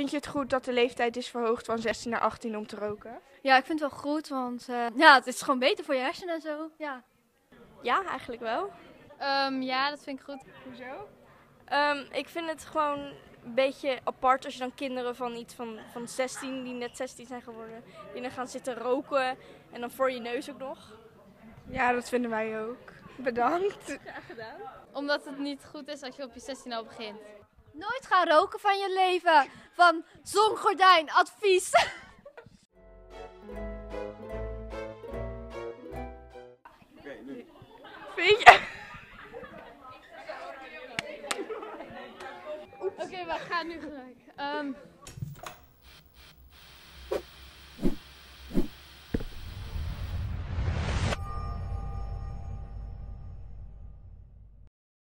Vind je het goed dat de leeftijd is verhoogd van 16 naar 18 om te roken? Ja, ik vind het wel goed, want eh, ja, het is gewoon beter voor je hersenen en zo. Ja, Ja, eigenlijk wel. Ehm, ja, dat vind ik goed. Hoezo? Ehm, ik vind het gewoon een beetje apart als je dan kinderen van iets van, van 16, die net 16 zijn geworden, die dan gaan zitten roken en dan voor je neus ook nog. Ja, dat vinden wij ook. Bedankt. Omdat het niet goed is als je op je 16 al begint. nooit gaan roken van je leven. Van zongordijn, advies. Vind je? Oké, we gaan nu gelijk. Ehm,